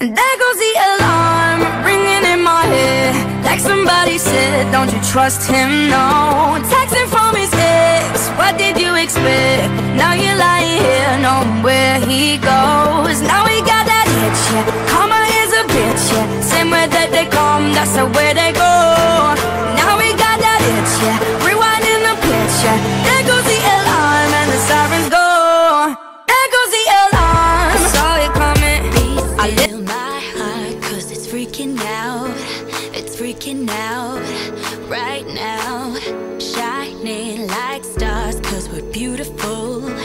And there goes the alarm ringing in my head. Like somebody said, don't you trust him? No. Texting from his ex, what did you expect? Now you're lying here, knowing where he goes. Now he got that itch, yeah. Karma is a bitch, yeah. Same way that they come, that's the way they go. freaking out, it's freaking out right now. Shining like stars, cause we're beautiful.